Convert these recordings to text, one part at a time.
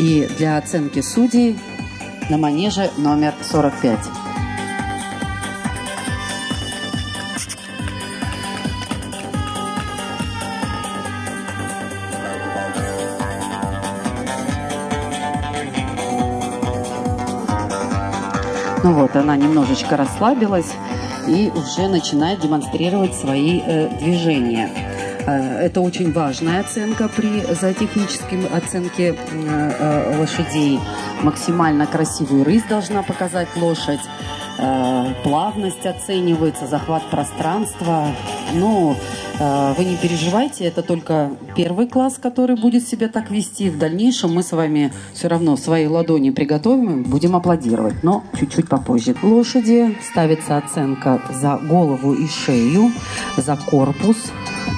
И для оценки судей на манеже номер 45. Ну вот, она немножечко расслабилась и уже начинает демонстрировать свои э, движения. Э, это очень важная оценка при зоотехнической оценке э, э, лошадей. Максимально красивую рысь должна показать лошадь. Плавность оценивается, захват пространства. Ну, вы не переживайте, это только первый класс, который будет себя так вести. В дальнейшем мы с вами все равно свои ладони приготовим и будем аплодировать, но чуть-чуть попозже. Лошади ставится оценка за голову и шею, за корпус,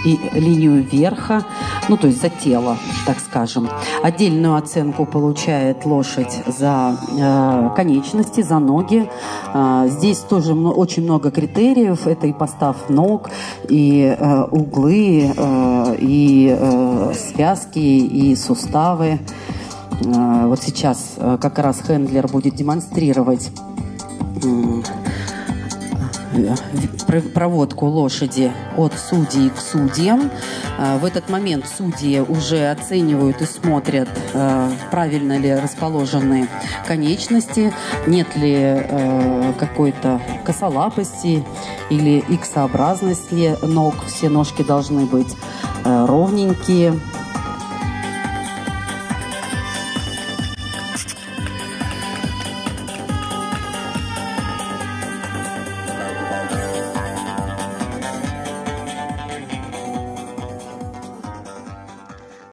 и линию верха, ну то есть за тело, так скажем. Отдельную оценку получает лошадь за э, конечности, за ноги. Э, здесь тоже очень много критериев. Это и постав ног, и э, углы, э, и э, связки, и суставы. Э, вот сейчас э, как раз хендлер будет демонстрировать э, проводку лошади от судей к судьям. А, в этот момент судьи уже оценивают и смотрят, а, правильно ли расположены конечности, нет ли а, какой-то косолапости или иксообразности ног. Все ножки должны быть ровненькие,